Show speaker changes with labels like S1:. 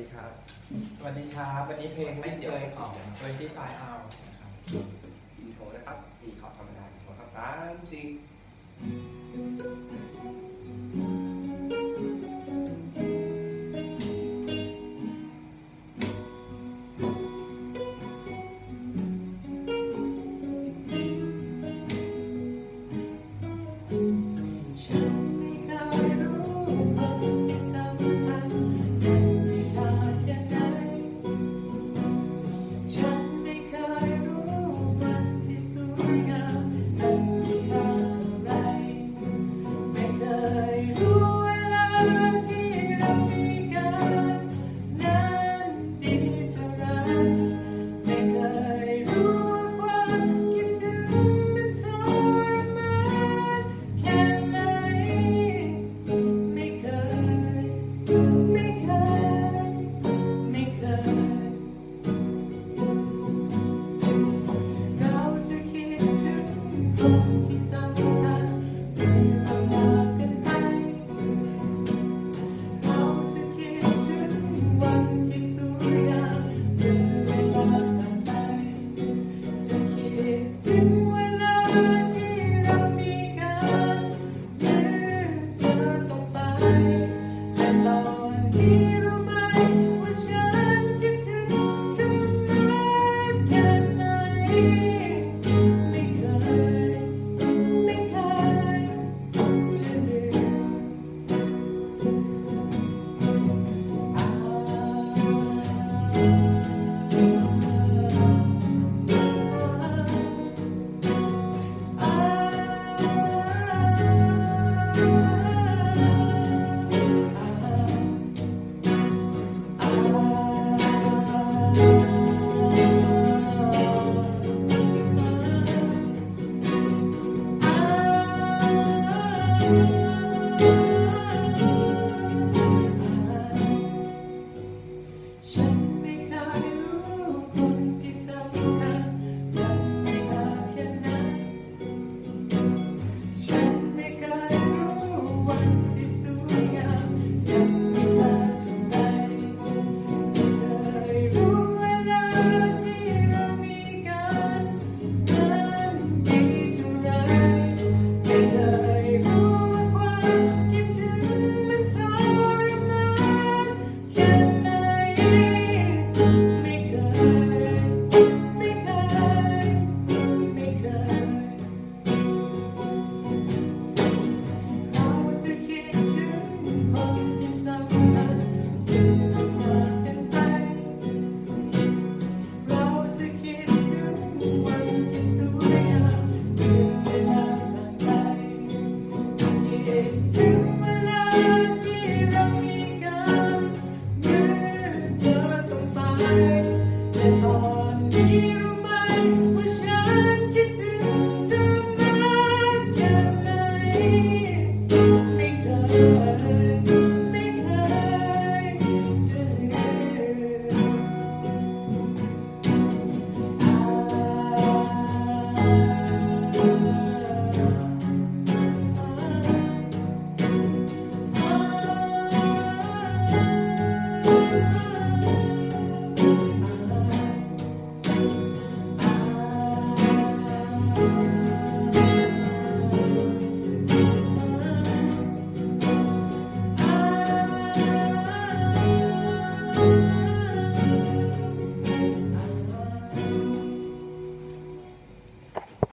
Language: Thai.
S1: ดีครับ
S2: สวัสดีครับ วันนี้เพลงไม่เคยของ 25 hours นะครับ
S1: intro นะครับตีคอร์ดธรรมดา intro ครับสามสี่